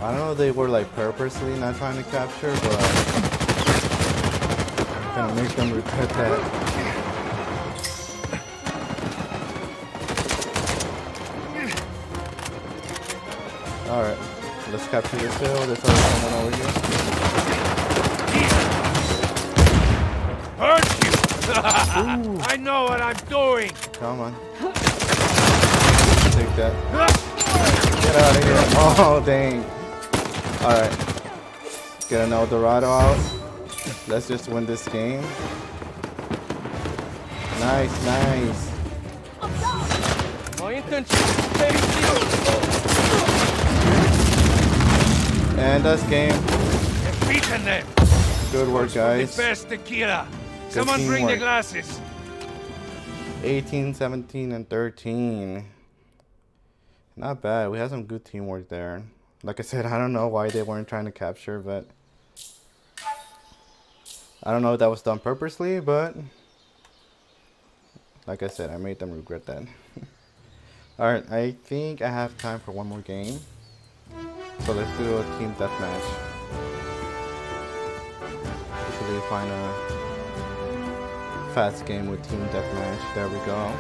I don't know if they were like purposely not trying to capture, but I'm gonna make them regret that. Alright, let's capture this hill. There's someone over here. I know what I'm doing. Come on. Take that. Get out of here. Oh, dang. Alright. Get an El Dorado out. Let's just win this game. Nice, nice. My intention is very clear. And that's game. You've beaten them. Good work, guys. best tequila. Someone bring the glasses. 18, 17, and 13. Not bad. We had some good teamwork there. Like I said, I don't know why they weren't trying to capture, but I don't know if that was done purposely, but like I said, I made them regret that. Alright, I think I have time for one more game. So let's do a team deathmatch. Usually find a fast game with team deathmatch. There we go.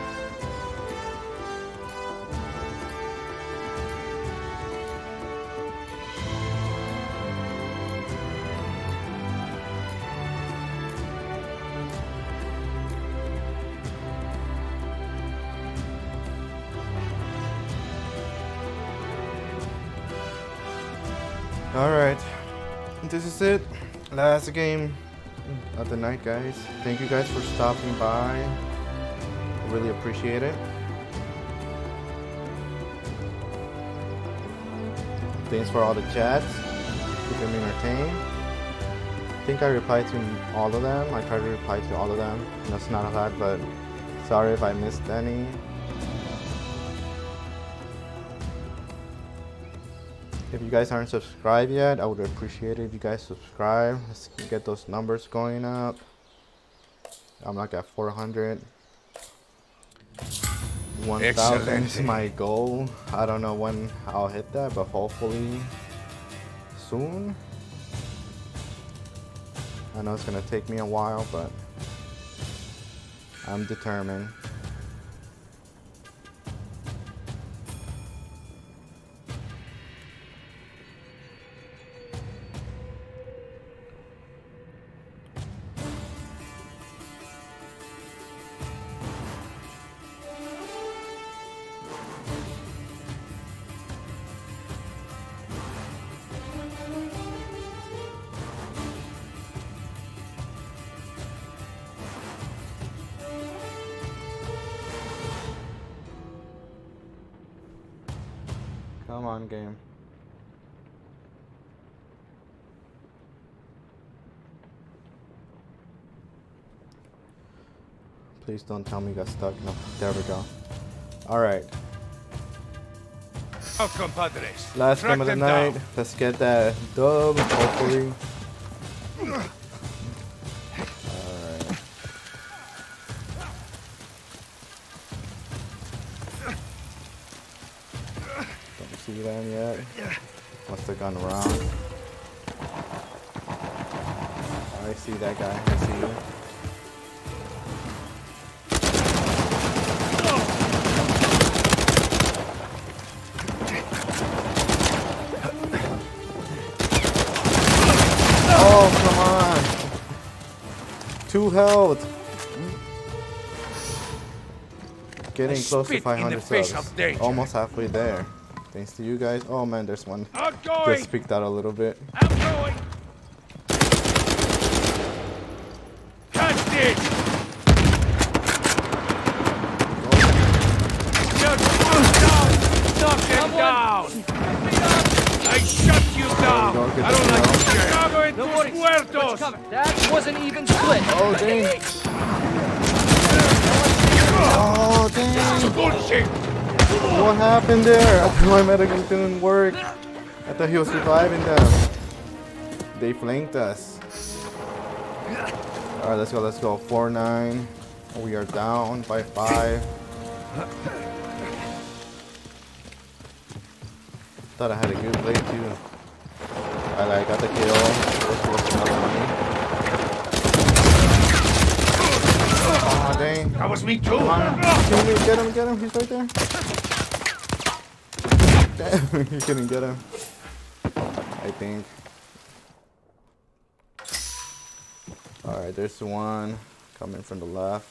Alright. This is it. Last game of the night, guys. Thank you guys for stopping by. Really appreciate it. Thanks for all the chats. Keeping me entertained. I think I replied to all of them. I tried to reply to all of them. That's not a lot, but sorry if I missed any. If you guys aren't subscribed yet, I would appreciate it if you guys subscribe. Let's get those numbers going up. I'm like at 400. 1000 is my goal. I don't know when I'll hit that, but hopefully soon. I know it's gonna take me a while, but I'm determined. Please don't tell me you got stuck. No, there we go. Alright, compadres. last Track game of the night. down. Let's get that dub, hopefully. Don't see them yet. Must have gone around. I see that guy. I see you. Two health. getting I close to spit in the 500 subs. Almost halfway there. Thanks to you guys. Oh man, there's one. Outgoing! Just peeked out a little bit. Outgoing! Catch this! Just down! Him down! I shut you down! I don't the like bell. No worries. muertos! That wasn't even split. Oh dang! Oh dang! Bullshit! What happened there? I thought my medical didn't work. I thought he was reviving them. They flanked us. Alright, let's go, let's go. 4-9. We are down by 5. Thought I had a good play too. Alright, I got the kill. This was another money. Aw, dang. That was me too! Come on. Teammate, get him, get him. He's right there. Damn, you couldn't get him. I think. Alright, there's one coming from the left.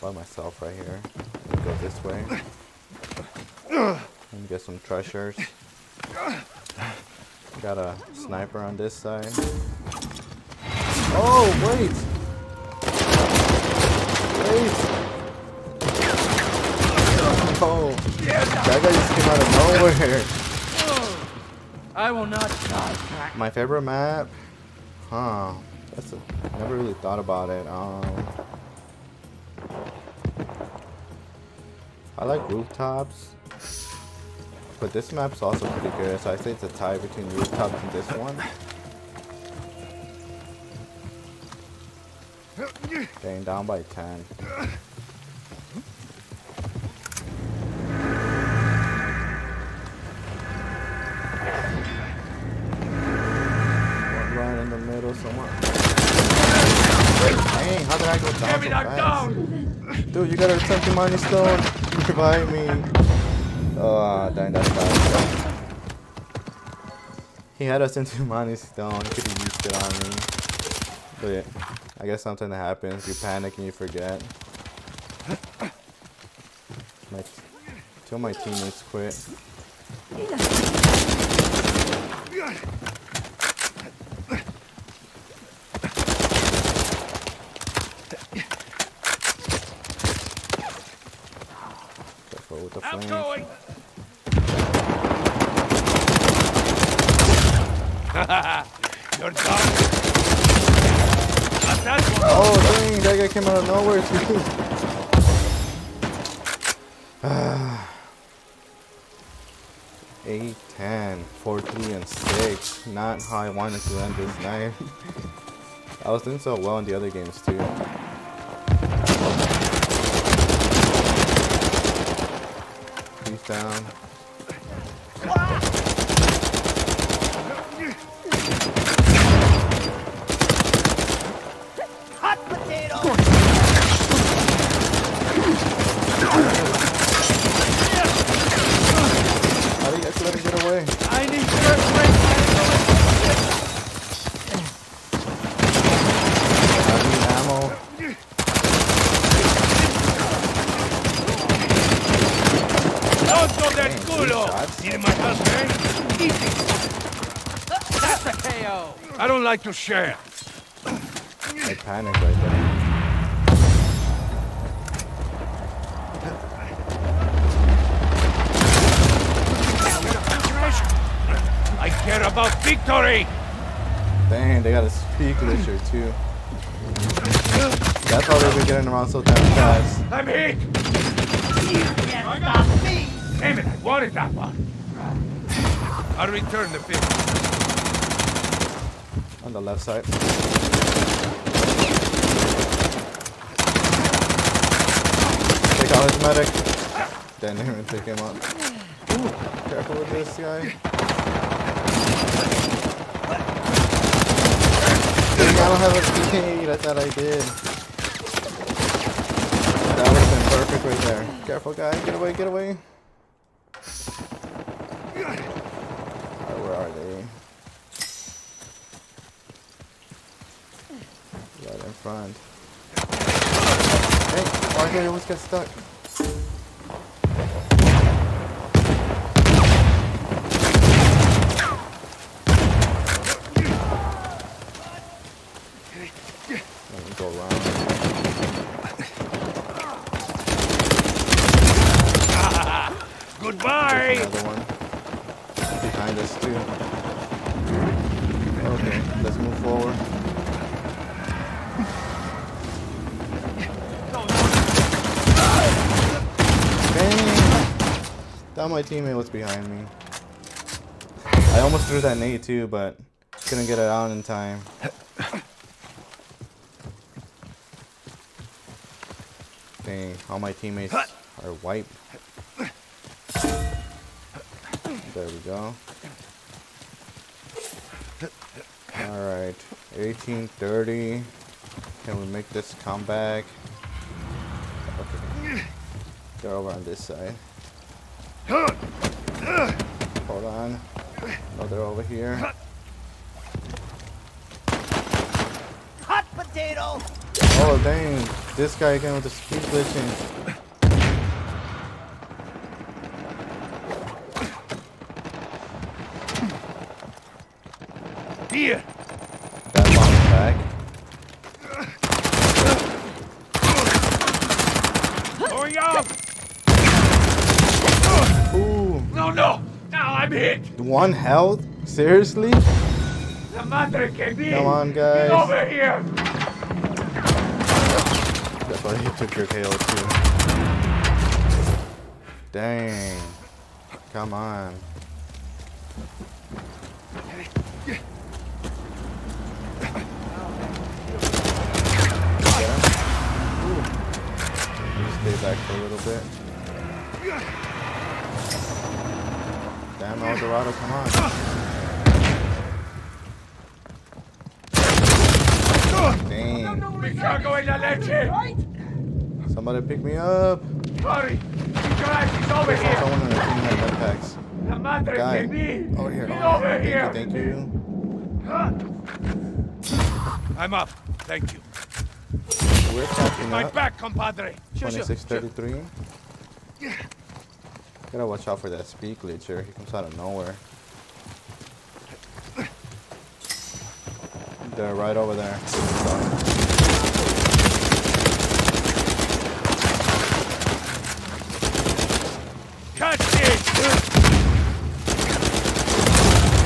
By myself right here. Let me go this way. Let me get some treasures. Got a sniper on this side. Oh, wait! Wait! Oh, that guy just came out of nowhere. I will not die. My favorite map? Huh. That's a, I never really thought about it. Um, I like rooftops. But this map's also pretty good, so I say it's a tie between rooftops and this one. Dang, down by 10. One right in the middle somewhere. Dang, how did I go down Get me so knocked fast? down! Dude, you gotta return to money stone. Revive me. Oh, dang, that's bad. He had us into money stone. He could have used it on me. But yeah, I guess something that happens. You panic and you forget. My, of my teammates quit. Careful with the. You're done! Oh dang, that guy came out of nowhere too. Eight, ten, four, three, and six. Not how I wanted to end this night. I was doing so well in the other games too. He's down. How do you guys let him get away? I need first rate I need ammo. ¡Tonto del Dang, culo! three shots. ¿Tiene más sangre? Easy! That's a KO. I don't like to share. I panicked right there. I care about victory! Dang, they got a speed glitcher too. That's why they've been getting around so damn fast. I'm hit! Damn it, I wanted that one. I'll return the fish. The left side. Take out his medic. Didn't even pick him up. Ooh, careful with this guy. I don't have a grenade. I thought I did. That would have been perfect right there. Careful, guy. Get away, get away. Alright, where are they? Right in front. Hey, why do I always get stuck? Let me go around. Goodbye! Another one. Behind us too. Okay, let's move forward. Dang! Thought my teammate was behind me. I almost threw that nade too, but couldn't get it out in time. Dang, all my teammates are wiped. There we go. Alright, 1830. Can we make this comeback? Okay. They're over on this side. Hold on. Oh, they're over here. Hot potato! Oh, dang. This guy again with the speed glitching. Here! That bomb's back. Going up! Ooh. No, no! Now I'm hit! One health? Seriously? The madre que vi! Come on, guys. Get over here! That's why he took your KO too. Dang. Come on. Get him. Ooh. Just stay back for a little bit. Damn, Dorado, come on. Dang. Me cago en la leche! Somebody pick me up. Hurry! The crash is over here! someone in the team that med packs. La madre Guy. que! Oh, over here. Get over here! Thank you. I'm up. Thank you. We're catching My up. back, compadre. 2633. Gotta watch out for that speed glitcher. He comes out of nowhere. They're right over there. Catch this!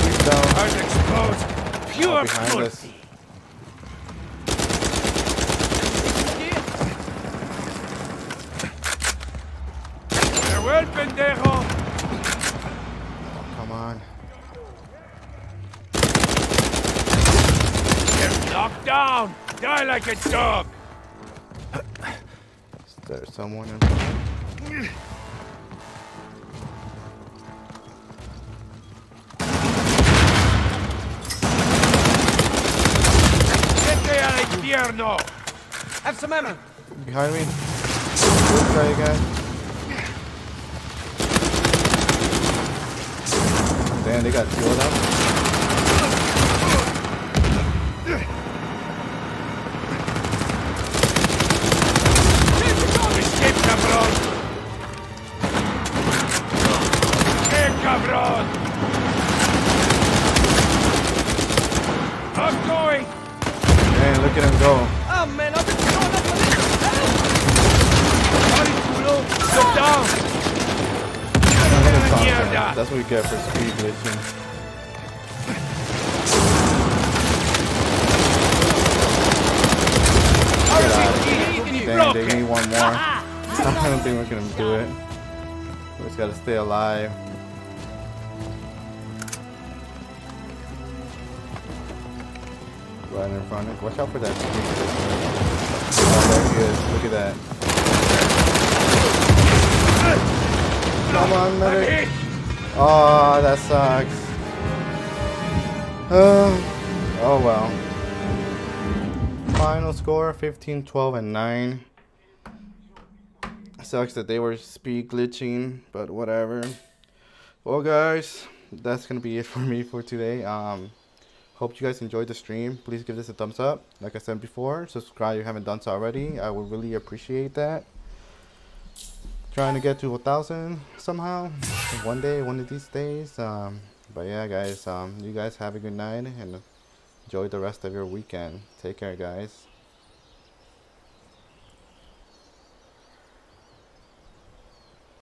He's down. Heart exposed. Pure behind blood. us. Farewell, pendejo. Come on. Get knocked down. Die like a dog. Is there someone in front? Vete al infierno. Have some ammo. Behind me? This guy again? Damn, they got two of them. What for speed glitching. Get out of here. Dang, they need one more. I don't think we're gonna do it. We just gotta stay alive. Right in front of Watch out for that speed. Oh, there he is. Look at that. Come on, medic. Oh, that sucks. Uh, oh well. Final score 15, 12, and 9. Sucks that they were speed glitching, but whatever. Well, guys, that's gonna be it for me for today. Um, Hope you guys enjoyed the stream. Please give this a thumbs up. Like I said before, subscribe if you haven't done so already. I would really appreciate that. Trying to get to a thousand somehow. One day, one of these days. Um, but yeah, guys, um, you guys have a good night and enjoy the rest of your weekend. Take care, guys.